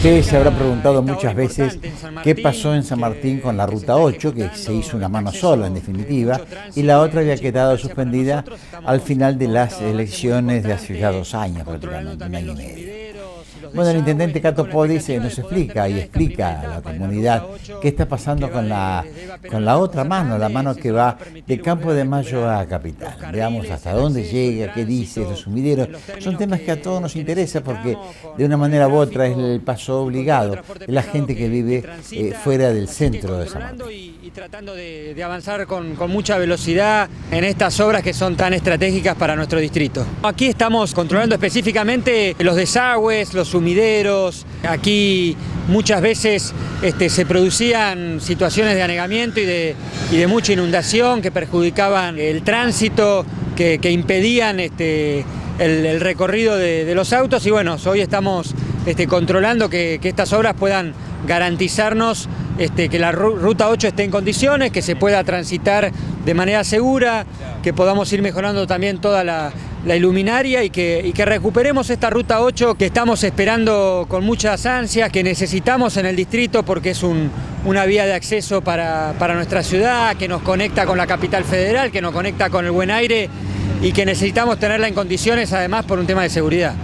Usted se habrá preguntado muchas veces qué pasó en San Martín con la Ruta 8, que se hizo una mano sola en definitiva, y la otra había quedado suspendida al final de las elecciones de hace ya dos años, prácticamente un año y medio. Bueno, el intendente Cato Podis nos explica y explica a la comunidad qué está pasando con la, con la otra mano, la mano que va de Campo de Mayo a Capital. Veamos hasta dónde llega, qué dice, los sumideros. Son temas que a todos nos interesa porque de una manera u otra es el paso obligado de la gente que vive eh, fuera del centro de San Martín y tratando de, avanzar con, mucha velocidad en estas obras que son tan estratégicas para nuestro distrito. Aquí estamos controlando específicamente los desagües, los sumideros. Aquí muchas veces este, se producían situaciones de anegamiento y de, de mucha inundación que perjudicaban el tránsito, que, impedían este, el, recorrido de, los autos y bueno, hoy estamos este, controlando que, estas obras puedan garantizarnos que la ruta 8 esté en condiciones, que se pueda transitar de manera segura, que podamos ir mejorando también toda la, iluminaria y que, recuperemos esta ruta 8 que estamos esperando con muchas ansias, que necesitamos en el distrito porque es una vía de acceso para, para nuestra ciudad, que nos conecta con la capital federal, que nos conecta con el buen aire y que necesitamos tenerla en condiciones además por un tema de seguridad.